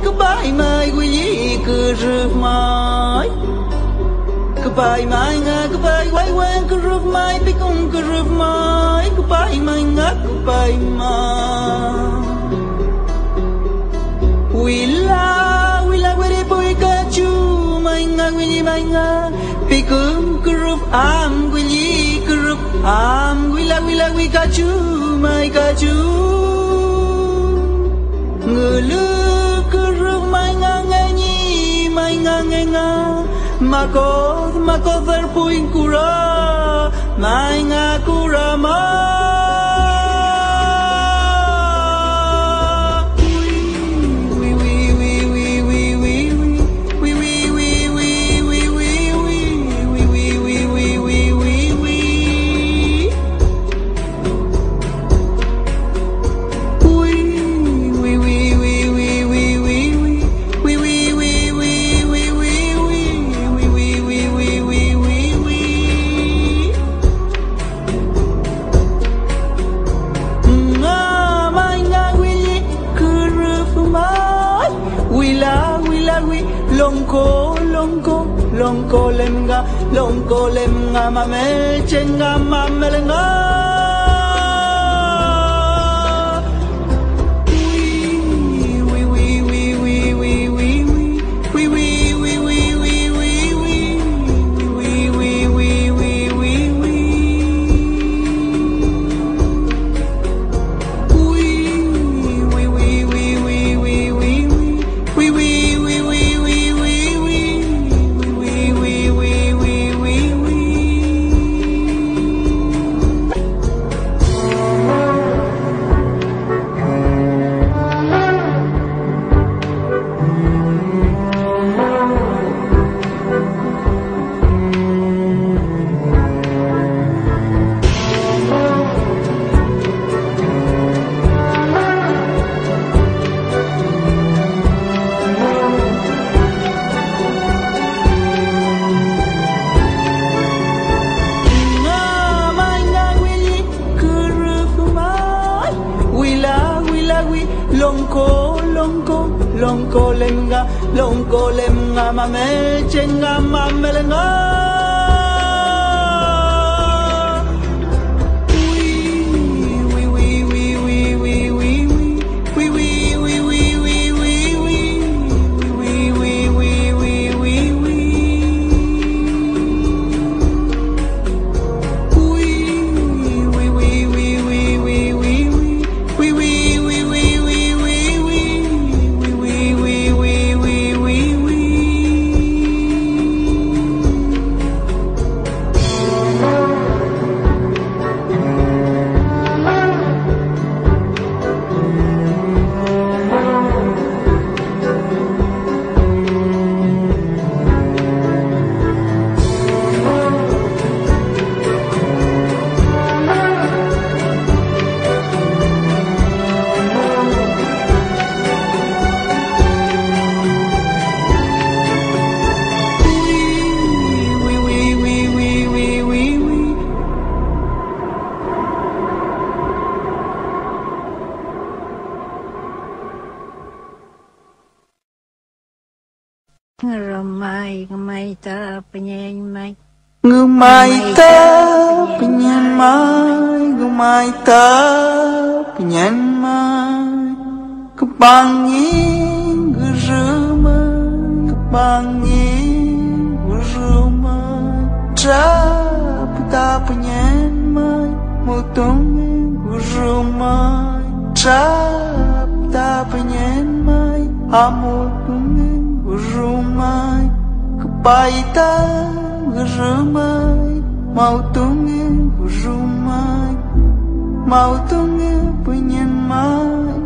Goodbye, mai Goodbye mai nga goodbye wai wai ka roof mai pikung cứ rước mai Goodbye mai nga goodbye mai Wila wila wiri boy ka chu mai nga wili mai nga. Pikung cứ rước am wili cứ rước am. Wila wila wi ka chu mai ka makoz makoz er puin kura main akura Longo, lonco, longo, lenga, lonco lenga, mame chenga, mamelenga. kolenga, long kolenga, mamel chenga, mamelenga. Ngeramai ngemai ta penyeng mai Ngumai ta penyan mai Ngumai ta penyan mai Kepangin gerumai Kepangin gerumai Trap ta penyan mai Mutong gerumai Trap ta penyan mai Amutong Kepaita gerumai Mau tunggu gerumai Mau tunggu penyan mai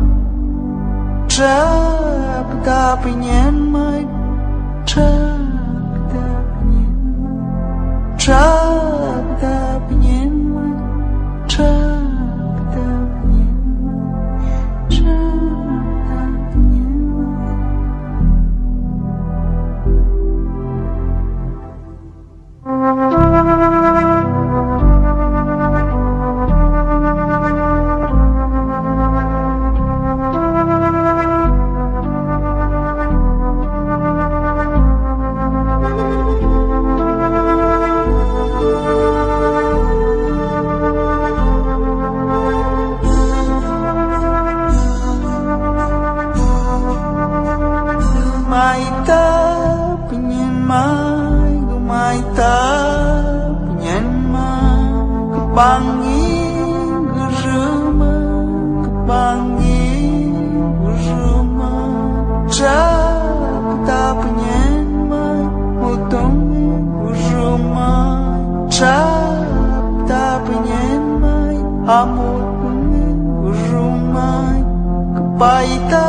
Trap ta penyan mai Trap mai gumai ta penyen mai kepangi geruma kepangi geruma Trap ta penyen mai utong geruma Trap ta amut geruma kepaita